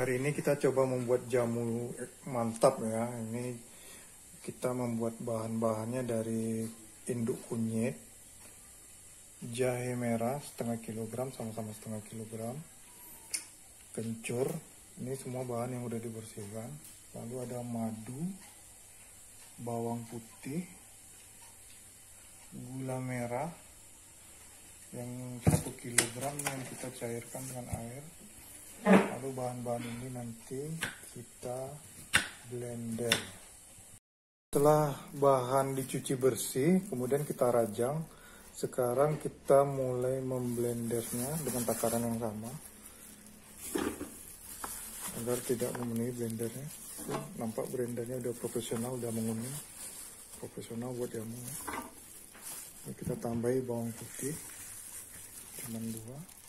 Hari ini kita coba membuat jamu mantap ya. Ini kita membuat bahan-bahannya dari induk kunyit, jahe merah setengah kilogram sama-sama setengah kilogram, kencur. Ini semua bahan yang udah dibersihkan. Lalu ada madu, bawang putih, gula merah yang satu kilogram yang kita cairkan dengan air lalu bahan-bahan ini nanti kita blender. Setelah bahan dicuci bersih kemudian kita rajang sekarang kita mulai memblendernya dengan takaran yang sama. Agar tidak memenuhi blendernya. Nampak blendernya udah profesional udah menguning. Profesional buat jamu ini kita tambahi bawang putih. Cuman dua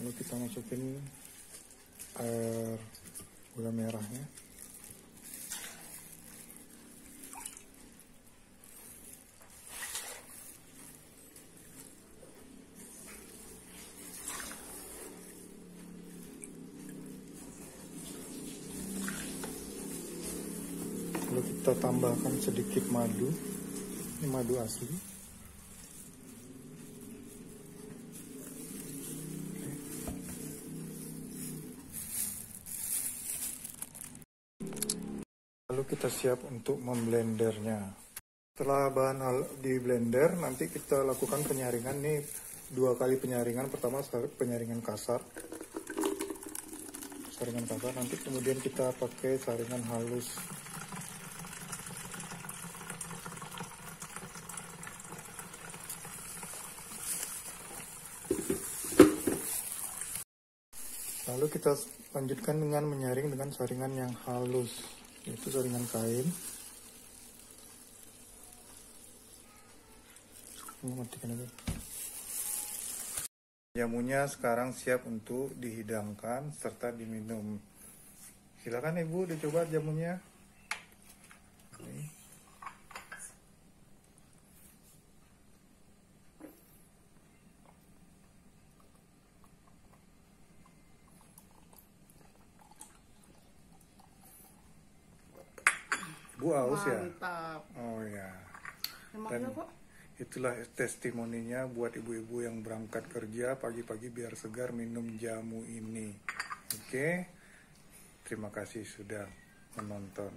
lalu kita masukin air gula merahnya. Lalu kita tambahkan sedikit madu. Ini madu asli kita siap untuk memblendernya. Setelah bahan di blender nanti kita lakukan penyaringan nih. Dua kali penyaringan pertama penyaringan kasar. Saringan kasar nanti kemudian kita pakai saringan halus. Lalu kita lanjutkan dengan menyaring dengan saringan yang halus yaitu saringan kain. Jamunya sekarang siap untuk dihidangkan serta diminum. Silakan ibu dicoba jamunya. Oke. Bu aus ya? Mantap. Oh ya. Emangnya Dan kok? itulah testimoninya buat ibu-ibu yang berangkat kerja pagi-pagi biar segar minum jamu ini. Oke. Terima kasih sudah menonton.